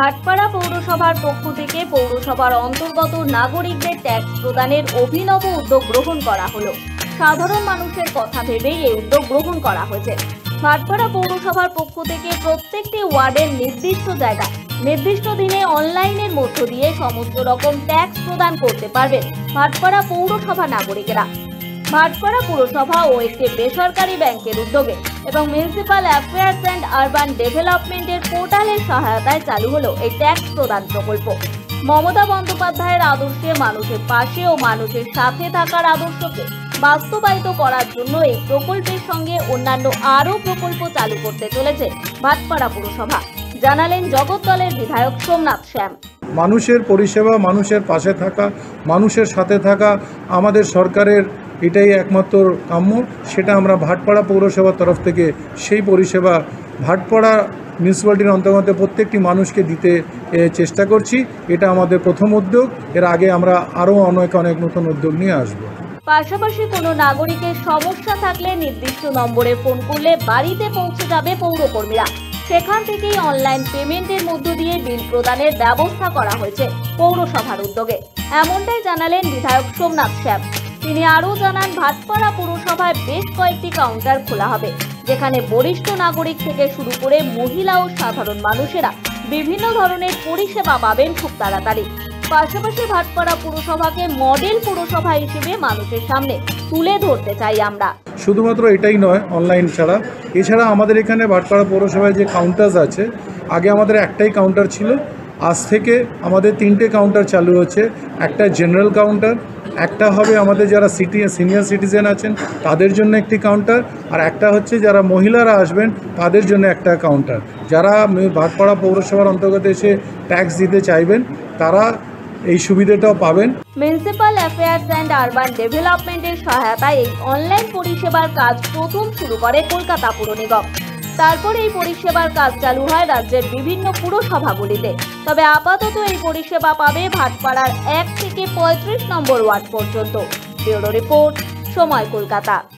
ভাটপাড়া পৌরসভার পক্ষ থেকে পৌরসভার অন্তর্গত নাগরিকদের ট্যাক্স প্রদানের অভিনব উদ্যোগ গ্রহণ করা হলো। সাধারণ মানুষের কথা ভেবেই এই উদ্যোগ গ্রহণ করা হয়েছে। ভাটপাড়া পৌরসভার পক্ষ থেকে প্রত্যেকটি ওয়ার্ডের নির্দিষ্ট জায়গা নির্দিষ্ট দিনে অনলাইনের মধ্য দিয়ে সমস্ত রকম ট্যাক্স প্রদান করতে পারবেন ভাটপাড়া পৌরসভা নাগরিকেরা। ভাটপাড়া পুরসভা ও একটি বেসরকারি ব্যাংকের উদ্যোগে এবং মিউনিসিপাল অ্যাফেয়ার্স অ্যান্ড আরবান ডেভেলপমেন্টের পোর্টালের সহায়তায় চালু হলো এই ট্যাক্স প্রদান প্রকল্প। মমতা বন্দ্যোপাধ্যায়ের আদর্শে মানুষের পাশে ও মানুষের সাথে থাকার আদর্শকে বাস্তবায়িত করার জন্য এই প্রকল্পের সঙ্গে অন্যান্য আরও প্রকল্প চালু করতে চলেছে ভাটপাড়া পুরসভা। জানালেন জগদ্দলের বিধায়ক সোমনাথ শ্যাম। মানুষের পরিষেবা, মানুষের পাশে থাকা, মানুষের সাথে থাকা, আমাদের সরকারের এটাই একমাত্র কাম্য। সেটা আমরা ভাটপাড়া পৌরসভার তরফ থেকে সেই পরিষেবা ভাটপাড়া মিউনিসিপ্যালিটির অন্তর্গত প্রত্যেকটি মানুষকে দিতে চেষ্টা করছি। এটা আমাদের প্রথম উদ্যোগ। এর আগে আমরা আরও অনেক অনেক নতুন উদ্যোগ নিয়ে আসব। পাশাপাশি কোনো নাগরিকের সমস্যা থাকলে নির্দিষ্ট নম্বরে ফোন করলে বাড়িতে পৌঁছে যাবে পৌরকর্মীরা। সেখান থেকেই অনলাইন পেমেন্টের মধ্য দিয়ে বিল প্রদানের ব্যবস্থা করা হয়েছে পৌরসভার উদ্যোগে। এমনটাই জানালেন বিধায়ক সোমনাথ শ্যাম। তিনি আরও জানান, ভাটপাড়া পুরসভায় বেশ কয়েকটি কাউন্টার খোলা হবে, যেখানে বরিষ্ঠ নাগরিক থেকে শুরু করে মহিলা ও সাধারণ মানুষেরা বিভিন্ন ধরনের পরিষেবা পাবেন খুব তাড়াতাড়ি। পাশাপাশি ভাটপাড়া পুরসভাকে মডেল পুরসভা হিসেবে মানুষের সামনে তুলে ধরতে চাই আমরা। শুধুমাত্র এটাই নয় অনলাইন ছাড়া। এছাড়া আমাদের এখানে ভাটপাড়া পৌরসভায় যে কাউন্টার্স আছে, আগে আমাদের একটাই কাউন্টার ছিল আজ থেকে আমাদের তিনটে কাউন্টার চালু হচ্ছে একটা জেনারেল কাউন্টার একটা হবে আমাদের যারা সিটি সিনিয়র সিটিজেন আছেন, তাদের জন্য একটি কাউন্টার আর একটা হচ্ছে যারা মহিলারা আসবেন, তাদের জন্য একটা কাউন্টার যারা ভাটপাড়া পৌরসভার অন্তর্গত এসে ট্যাক্স দিতে চাইবেন, তারা এই সুবিধাটাও পাবেন। মিউনিসিপাল অ্যাফেয়ার্স অ্যান্ড আরবান ডেভেলপমেন্টের সহায়তায় এই অনলাইন পরিষেবার কাজ প্রথম শুরু করে কলকাতা পুর নিগম। তারপর এই পরিষেবার কাজ চালু হয় রাজ্যের বিভিন্ন পুরসভাগুলিতে। তবে আপাতত এই পরিষেবা পাবে ভাটপাড়ার এক থেকে পঁয়ত্রিশ নম্বর ওয়ার্ড পর্যন্ত। Bureau report, Samay Kolkata.